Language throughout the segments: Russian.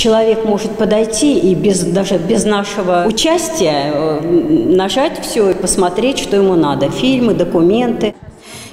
Человек может подойти и без, даже без нашего участия э, нажать все и посмотреть, что ему надо. Фильмы, документы.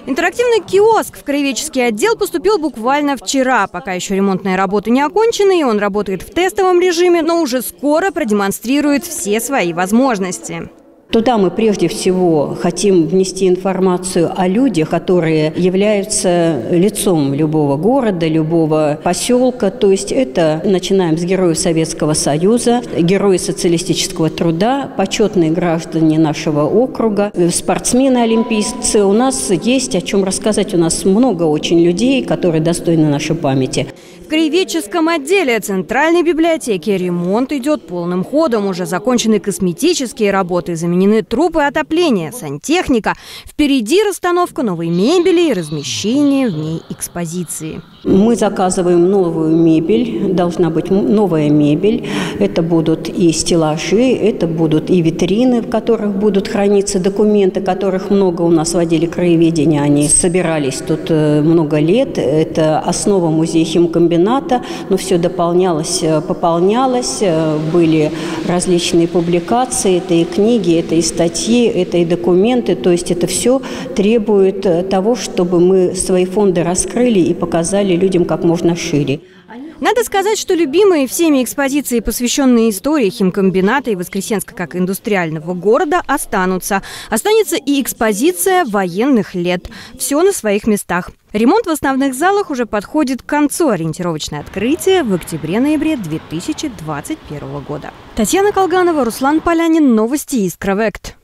Интерактивный киоск в краеведческий отдел поступил буквально вчера. Пока еще ремонтные работы не окончены, и он работает в тестовом режиме, но уже скоро продемонстрирует все свои возможности. Туда мы прежде всего хотим внести информацию о людях, которые являются лицом любого города, любого поселка. То есть это начинаем с героев Советского Союза, герои социалистического труда, почетные граждане нашего округа, спортсмены олимпийцы. У нас есть о чем рассказать. У нас много очень людей, которые достойны нашей памяти. В краеведческом отделе Центральной библиотеки ремонт идет полным ходом. Уже закончены косметические работы, заменены трубы отопления, сантехника. Впереди расстановка новой мебели и размещение в ней экспозиции. Мы заказываем новую мебель, должна быть новая мебель. Это будут и стеллажи, это будут и витрины, в которых будут храниться документы, которых много у нас в отделе краеведения. Они собирались тут э, много лет. Это основа музея химкомбината комбината, но все дополнялось, э, пополнялось, э, были различные публикации, это и книги, это и статьи, это и документы, то есть это все требует э, того, чтобы мы свои фонды раскрыли и показали людям как можно шире. Надо сказать, что любимые всеми экспозиции, посвященные истории химкомбината и Воскресенска как индустриального города, останутся. Останется и экспозиция военных лет. Все на своих местах. Ремонт в основных залах уже подходит к концу. Ориентировочное открытие в октябре-ноябре 2021 года. Татьяна Колганова, Руслан Полянин. Новости Искровект.